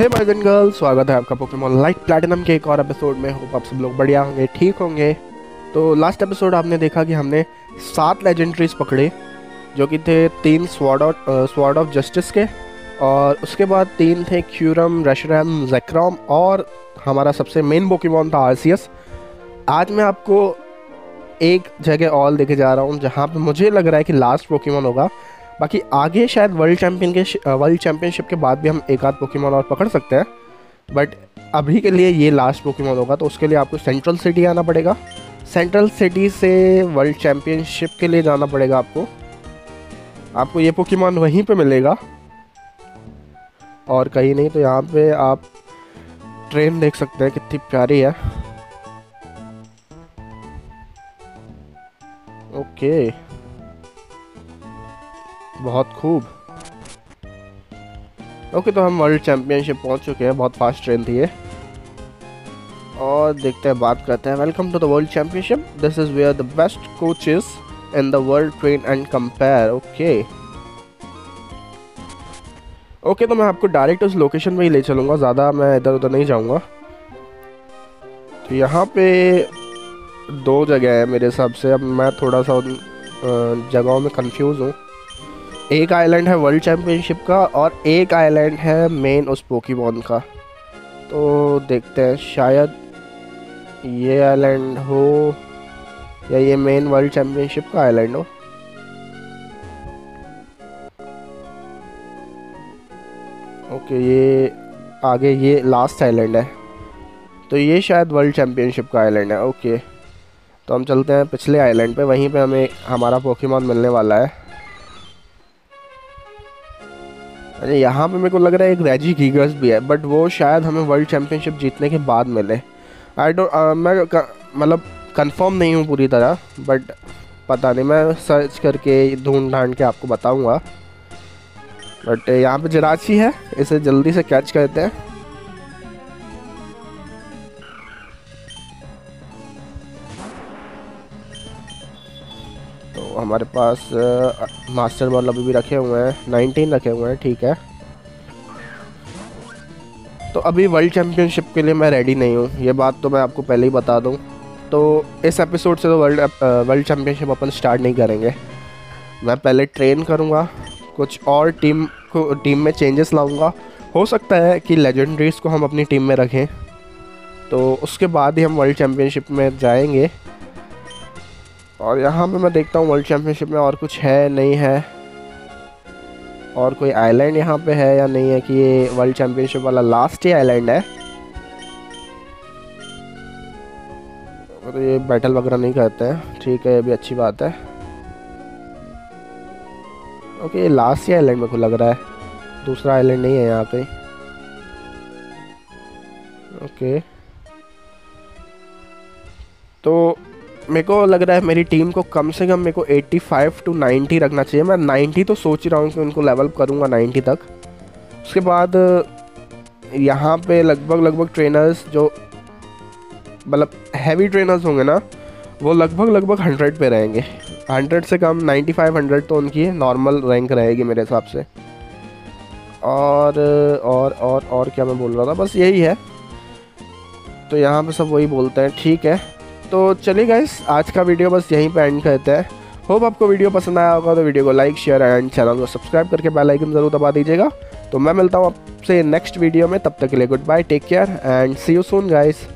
Hey boys and girls स्वागत है आपका पोकेमोन लाइट प्लैटिनम के एक और एपिसोड में। होप आप सब लोग बढ़िया होंगे, ठीक होंगे। तो लास्ट एपिसोड आपने देखा कि हमने सात लेजेंड्रीज पकड़े, जो कि थे तीन sword of sword of justice के, और उसके बाद तीन थे क्यूरम रशरम जैक्रॉम और हमारा सबसे मेन पोकेमोन था आरसीएस आज मैं आपको एक जगह और लेके जा रहा हूँ, जहाँ पे मुझे लग रहा है कि लास्ट पोकेमोन होगा। बाकी आगे शायद वर्ल्ड चैम्पियन के वर्ल्ड चैम्पियनशिप के बाद भी हम एक आध पोकेमोन और पकड़ सकते हैं। बट अभी के लिए ये लास्ट पोकेमोन होगा तो उसके लिए आपको सेंट्रल सिटी आना पड़ेगा। सेंट्रल सिटी से वर्ल्ड चैम्पियनशिप के लिए जाना पड़ेगा आपको। आपको ये पोकेमोन वहीं पे मिलेगा। और कहीं नहीं तो यहाँ पे आप ट्रेन देख सकते हैं, कितनी प्यारी है। ओके बहुत खूब। ओके तो हम वर्ल्ड चैम्पियनशिप पहुँच चुके हैं, बहुत फास्ट ट्रेन थी ये। और देखते हैं, बात करते हैं। Welcome to the world championship this is where the best coaches in the world train and compare okay okay तो मैं आपको डायरेक्ट उस लोकेशन में ही ले चलूँगा, ज़्यादा मैं इधर उधर नहीं जाऊँगा। तो यहाँ पे दो जगह है मेरे हिसाब से। अब मैं थोड़ा सा उन जगहों में कंफ्यूज हूँ। एक आइलैंड है वर्ल्ड चैम्पियनशिप का और एक आइलैंड है मेन उस पोकीमोन का। तो देखते हैं, शायद ये आइलैंड हो या ये मेन वर्ल्ड चैम्पियनशिप का आइलैंड हो। ओके ये आगे ये लास्ट आइलैंड है। तो ये शायद वर्ल्ड चैम्पियनशिप का आइलैंड है ओके तो हम चलते हैं पिछले आइलैंड पे, वहीं पे हमें, हमारा पोकेमॉन मिलने वाला है। अरे, यहाँ पे मेरे को लग रहा है एक रेजी गीगर्स भी है बट वो शायद हमें वर्ल्ड चैम्पियनशिप जीतने के बाद मिले। आई डोंट मैं मतलब कंफर्म नहीं हूँ पूरी तरह बट पता नहीं, मैं सर्च करके ढूंढ ढांड के आपको बताऊँगा। बट यहाँ पे जराची है, इसे जल्दी से कैच करते हैं। हमारे पास मास्टर बॉल अभी भी रखे हुए हैं, नाइनटीन रखे हुए हैं, ठीक है। तो अभी वर्ल्ड चैम्पियनशिप के लिए मैं रेडी नहीं हूँ, ये बात तो मैं आपको पहले ही बता दूँ। तो इस एपिसोड से तो वर्ल्ड वर्ल्ड चैम्पियनशिप अपन स्टार्ट नहीं करेंगे। मैं पहले ट्रेन करूँगा, कुछ और टीम को टीम में चेंजेस लाऊँगा। हो सकता है कि लेजेंडरीज को हम अपनी टीम में रखें तो उसके बाद ही हम वर्ल्ड चैम्पियनशिप में जाएँगे। और यहाँ पे मैं देखता हूँ वर्ल्ड चैम्पियनशिप में और कुछ है, नहीं है। और कोई आइलैंड यहाँ पे है या नहीं है कि ये वर्ल्ड चैम्पियनशिप वाला लास्ट ही आइलैंड है? और ये बैटल वगैरह नहीं करते हैं। ठीक है, ये भी अच्छी बात है। ओके, ये लास्ट ही आइलैंड मेरे को लग रहा है। दूसरा आइलैंड नहीं है यहाँ पे। ओके। तो मेरे को लग रहा है मेरी टीम को कम से कम मेरे को 85 टू 90 रखना चाहिए। मैं 90 तो सोच रहा हूँ कि उनको लेवल करूँगा 90 तक। उसके बाद, यहाँ पे लगभग लगभग ट्रेनर्स जो मतलब हैवी ट्रेनर्स होंगे ना, वो लगभग लगभग 100 पे रहेंगे। 100 से कम 95 100 तो उनकी नॉर्मल रैंक रहेगी मेरे हिसाब से। और और और और क्या मैं बोल रहा था? बस यही है। तो यहाँ पे सब वही बोलते हैं। ठीक है। तो चलिए गाइस आज का वीडियो बस यहीं पर एंड करते हैं। होप आपको वीडियो पसंद आया होगा तो वीडियो को लाइक शेयर एंड चैनल को सब्सक्राइब करके बेल आइकन ज़रूर दबा दीजिएगा। तो मैं मिलता हूँ आपसे नेक्स्ट वीडियो में, तब तक के लिए good bye take care and see you soon guys